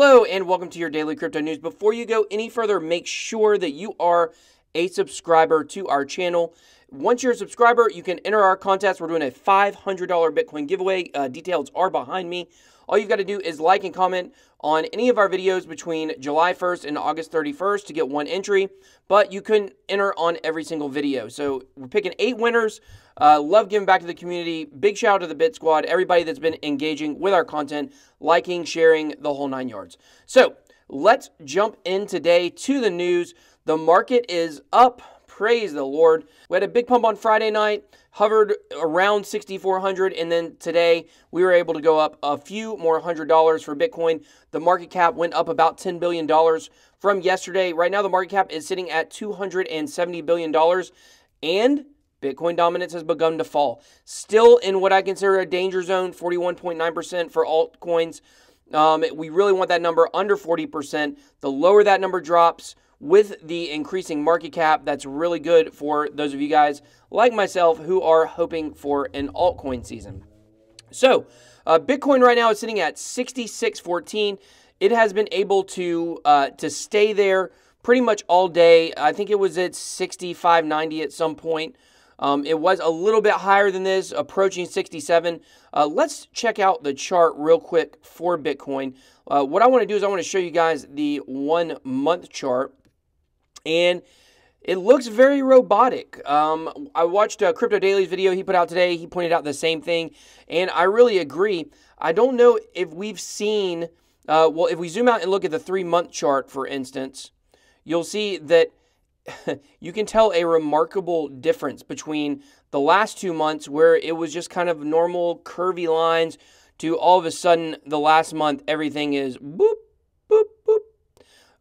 Hello and welcome to your daily crypto news. Before you go any further, make sure that you are a subscriber to our channel. Once you're a subscriber, you can enter our contest. We're doing a $500 Bitcoin giveaway. Uh, details are behind me. All you've got to do is like and comment on any of our videos between July 1st and August 31st to get one entry, but you can enter on every single video. So we're picking eight winners. Uh, love giving back to the community. Big shout out to the Bit Squad, everybody that's been engaging with our content, liking, sharing the whole nine yards. So let's jump in today to the news. The market is up. Praise the Lord. We had a big pump on Friday night, hovered around 6,400, and then today we were able to go up a few more hundred dollars for Bitcoin. The market cap went up about $10 billion from yesterday. Right now, the market cap is sitting at $270 billion, and Bitcoin dominance has begun to fall. Still in what I consider a danger zone, 41.9% for altcoins. Um, we really want that number under 40%. The lower that number drops, with the increasing market cap, that's really good for those of you guys like myself who are hoping for an altcoin season. So, uh, Bitcoin right now is sitting at 66.14. It has been able to uh, to stay there pretty much all day. I think it was at 65.90 at some point. Um, it was a little bit higher than this, approaching 67. Uh, let's check out the chart real quick for Bitcoin. Uh, what I want to do is I want to show you guys the one month chart, and it looks very robotic. Um, I watched uh, Crypto Daily's video he put out today. He pointed out the same thing, and I really agree. I don't know if we've seen, uh, well, if we zoom out and look at the three month chart, for instance, you'll see that you can tell a remarkable difference between the last two months where it was just kind of normal curvy lines to all of a sudden the last month everything is boop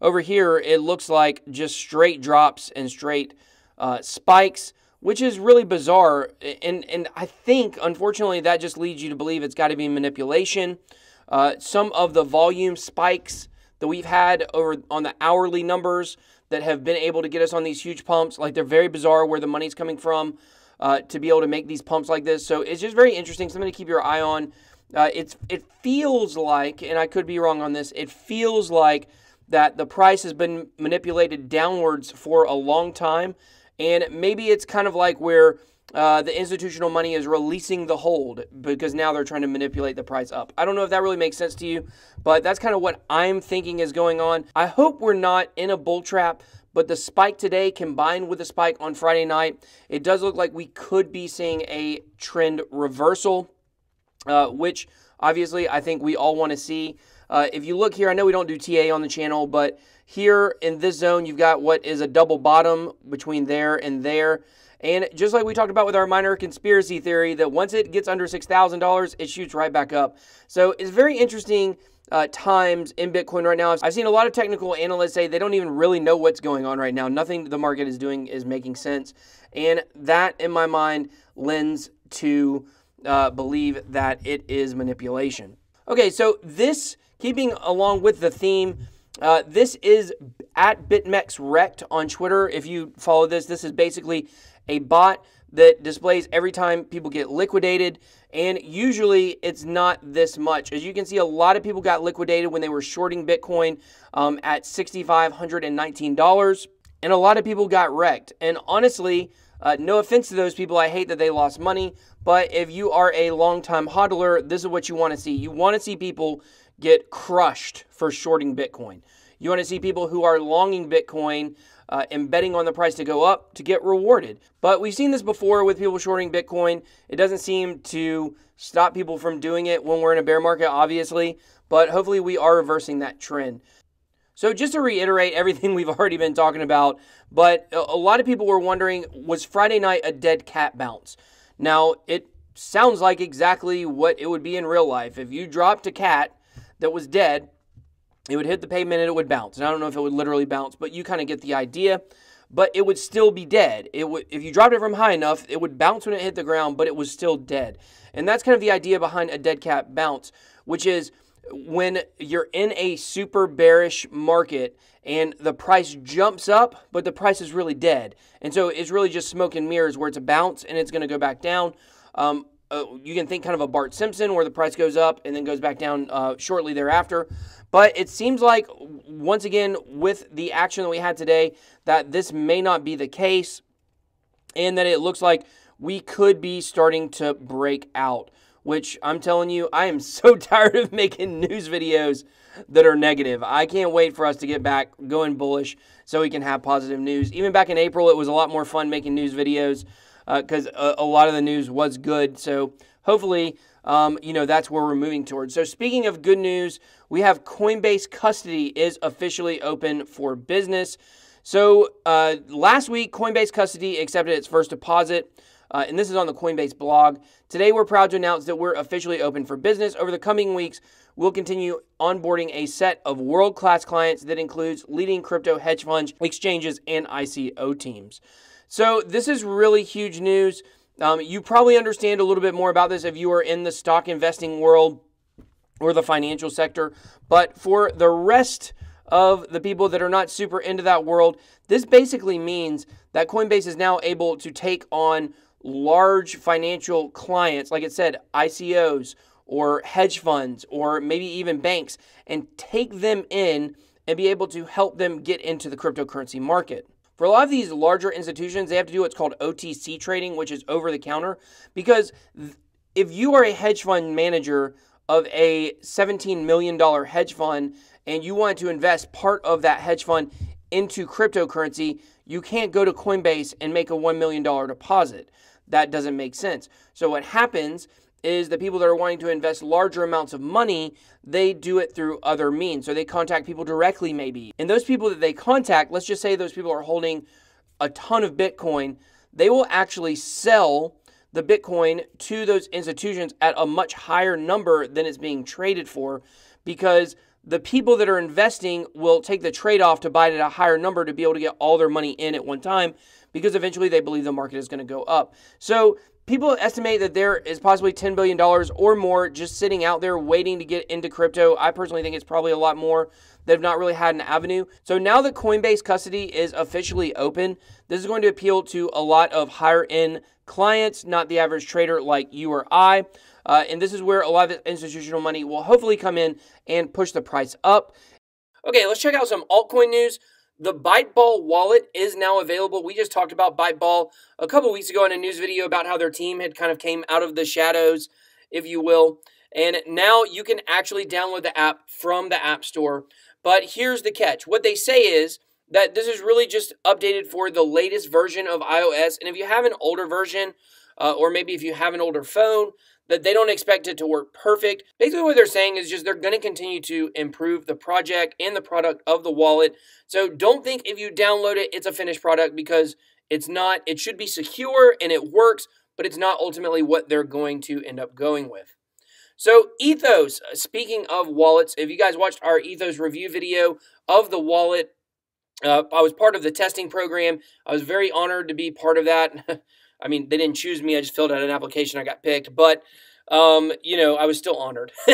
over here it looks like just straight drops and straight uh, spikes which is really bizarre and and i think unfortunately that just leads you to believe it's got to be manipulation uh, some of the volume spikes that we've had over on the hourly numbers that have been able to get us on these huge pumps. Like they're very bizarre where the money's coming from uh, to be able to make these pumps like this. So it's just very interesting. Something to keep your eye on. Uh, it's it feels like, and I could be wrong on this. It feels like that the price has been manipulated downwards for a long time, and maybe it's kind of like where uh, the institutional money is releasing the hold because now they're trying to manipulate the price up. I don't know if that really makes sense to you, but that's kind of what I'm thinking is going on. I hope we're not in a bull trap, but the spike today combined with the spike on Friday night, it does look like we could be seeing a trend reversal, uh, which obviously I think we all want to see. Uh, if you look here, I know we don't do TA on the channel, but here in this zone, you've got what is a double bottom between there and there. And just like we talked about with our minor conspiracy theory, that once it gets under $6,000, it shoots right back up. So it's very interesting uh, times in Bitcoin right now. I've seen a lot of technical analysts say they don't even really know what's going on right now. Nothing the market is doing is making sense. And that, in my mind, lends to uh, believe that it is manipulation. Okay, so this, keeping along with the theme, uh, this is at BitMEX Rekt on Twitter. If you follow this, this is basically a bot that displays every time people get liquidated. And usually it's not this much. As you can see, a lot of people got liquidated when they were shorting Bitcoin um, at $6,519. And a lot of people got wrecked. And honestly, uh, no offense to those people, I hate that they lost money. But if you are a long-time hodler, this is what you want to see. You want to see people get crushed for shorting Bitcoin. You want to see people who are longing Bitcoin uh, and betting on the price to go up to get rewarded. But we've seen this before with people shorting Bitcoin. It doesn't seem to stop people from doing it when we're in a bear market, obviously, but hopefully we are reversing that trend. So just to reiterate everything we've already been talking about, but a lot of people were wondering, was Friday night a dead cat bounce? Now, it sounds like exactly what it would be in real life. If you dropped a cat that was dead, it would hit the pavement and it would bounce. And I don't know if it would literally bounce, but you kind of get the idea. But it would still be dead. It would if you dropped it from high enough, it would bounce when it hit the ground, but it was still dead. And that's kind of the idea behind a dead cat bounce, which is when you're in a super bearish market and the price jumps up, but the price is really dead. And so it's really just smoke and mirrors where it's a bounce and it's going to go back down. Um, uh, you can think kind of a Bart Simpson where the price goes up and then goes back down uh, shortly thereafter. But it seems like, once again, with the action that we had today, that this may not be the case and that it looks like we could be starting to break out. Which I'm telling you, I am so tired of making news videos that are negative. I can't wait for us to get back going bullish so we can have positive news. Even back in April, it was a lot more fun making news videos because uh, a, a, lot of the news was good. So hopefully, um, you know, that's where we're moving towards. So speaking of good news, we have Coinbase Custody is officially open for business. So uh, last week, Coinbase Custody accepted its first deposit. Uh, and this is on the Coinbase blog. Today, we're proud to announce that we're officially open for business. Over the coming weeks, we'll continue onboarding a set of world class clients that includes leading crypto hedge funds, exchanges, and ICO teams. So, this is really huge news. Um, you probably understand a little bit more about this if you are in the stock investing world or the financial sector. But for the rest of the people that are not super into that world, this basically means that Coinbase is now able to take on large financial clients, like it said, ICOs or hedge funds or maybe even banks, and take them in and be able to help them get into the cryptocurrency market. For a lot of these larger institutions, they have to do what's called OTC trading, which is over the counter. Because if you are a hedge fund manager of a $17 million hedge fund and you want to invest part of that hedge fund into cryptocurrency, you can't go to Coinbase and make a $1 million deposit. That doesn't make sense. So, what happens is the people that are wanting to invest larger amounts of money, they do it through other means. So they contact people directly, maybe. And those people that they contact, let's just say those people are holding a ton of Bitcoin, they will actually sell the Bitcoin to those institutions at a much higher number than it's being traded for because the people that are investing will take the trade off to buy it at a higher number to be able to get all their money in at one time because eventually they believe the market is going to go up. So People estimate that there is possibly $10 billion or more just sitting out there waiting to get into crypto. I personally think it's probably a lot more that have not really had an avenue. So now that Coinbase custody is officially open, this is going to appeal to a lot of higher end clients, not the average trader like you or I. Uh, and this is where a lot of institutional money will hopefully come in and push the price up. Okay, let's check out some altcoin news. The Byteball wallet is now available. We just talked about Byteball a couple weeks ago in a news video about how their team had kind of came out of the shadows, if you will. And now you can actually download the app from the App Store. But here's the catch. What they say is that this is really just updated for the latest version of iOS. And if you have an older version, uh, or maybe if you have an older phone, that they don't expect it to work perfect. Basically, what they're saying is just they're going to continue to improve the project and the product of the wallet. So don't think if you download it, it's a finished product because it's not. It should be secure and it works, but it's not ultimately what they're going to end up going with. So, Ethos, uh, speaking of wallets, if you guys watched our Ethos review video of the wallet, uh, I was part of the testing program. I was very honored to be part of that. I mean, they didn't choose me. I just filled out an application. I got picked, but um, you know, I was still honored.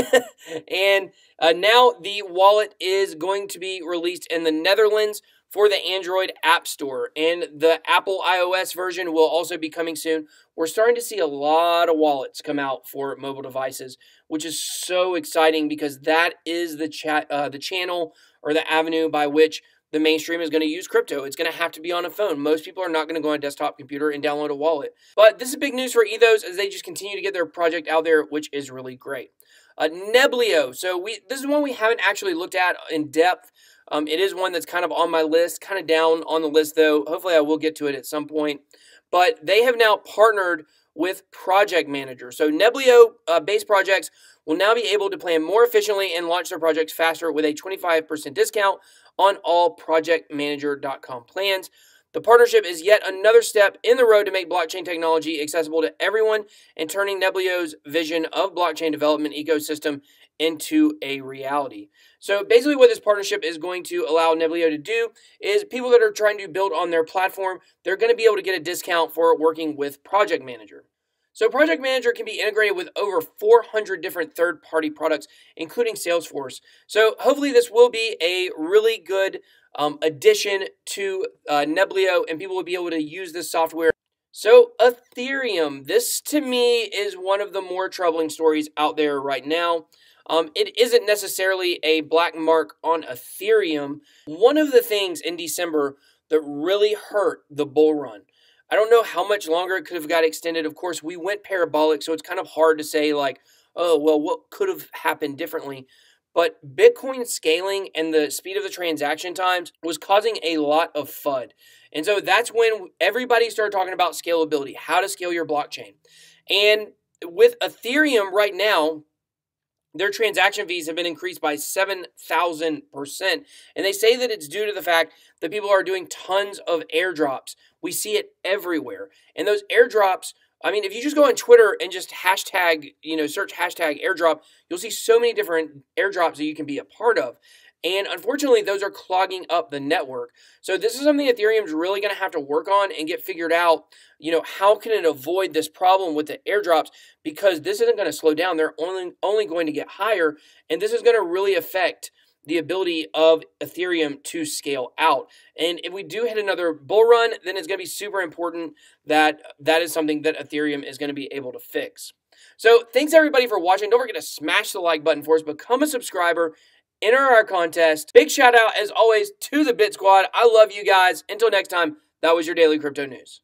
and uh, now the wallet is going to be released in the Netherlands for the Android App Store, and the Apple iOS version will also be coming soon. We're starting to see a lot of wallets come out for mobile devices, which is so exciting because that is the chat, uh, the channel or the avenue by which the mainstream is going to use crypto. It's going to have to be on a phone. Most people are not going to go on a desktop computer and download a wallet. But this is big news for Ethos as they just continue to get their project out there, which is really great. Uh, Neblio. So we this is one we haven't actually looked at in depth. Um, it is one that's kind of on my list, kind of down on the list though. Hopefully, I will get to it at some point. But they have now partnered with Project Manager. So Neblio uh, based projects will now be able to plan more efficiently and launch their projects faster with a 25% discount on all projectmanager.com plans. The partnership is yet another step in the road to make blockchain technology accessible to everyone and turning Neblio's vision of blockchain development ecosystem into a reality. So basically what this partnership is going to allow Neblio to do is people that are trying to build on their platform, they're going to be able to get a discount for working with Project Manager. So Project Manager can be integrated with over 400 different third-party products, including Salesforce. So hopefully this will be a really good um, addition to uh, Neblio, and people will be able to use this software. So Ethereum, this to me is one of the more troubling stories out there right now. Um, it isn't necessarily a black mark on Ethereum. One of the things in December that really hurt the bull run. I don't know how much longer it could have got extended. Of course, we went parabolic, so it's kind of hard to say, like, oh, well, what could have happened differently? But Bitcoin scaling and the speed of the transaction times was causing a lot of FUD. And so that's when everybody started talking about scalability, how to scale your blockchain. And with Ethereum right now, their transaction fees have been increased by 7,000%. And they say that it's due to the fact that people are doing tons of airdrops. We see it everywhere. And those airdrops I mean, if you just go on Twitter and just hashtag, you know, search hashtag airdrop, you'll see so many different airdrops that you can be a part of. And unfortunately, those are clogging up the network. So this is something Ethereum's really going to have to work on and get figured out. You know, how can it avoid this problem with the airdrops? Because this isn't going to slow down. They're only only going to get higher, and this is going to really affect the ability of Ethereum to scale out. And if we do hit another bull run, then it's going to be super important that that is something that Ethereum is going to be able to fix. So thanks everybody for watching. Don't forget to smash the like button for us. Become a subscriber. Enter our contest. Big shout out as always to the Bit Squad. I love you guys. Until next time, that was your daily crypto news.